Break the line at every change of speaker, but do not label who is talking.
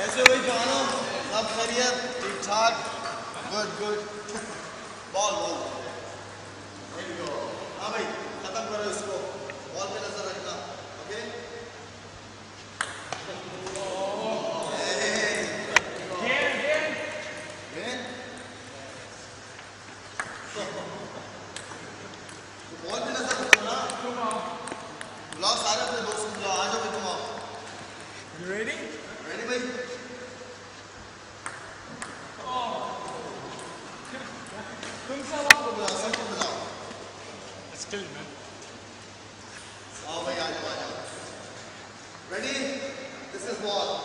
मालूम सब खैरियत? ठीक ठाक गुड गुड बॉल बॉल हाँ भाई खत्म करो इसको। बॉल पे नज़र रखना ओके बॉल पे नज़र रखो ना। बुलाओ सारे अपने दोस्त को बुलाओ आ जाओ तुम आओ।
You ready?
रेडी भाई?
Still.
Oh my God,
Ready? This is ball.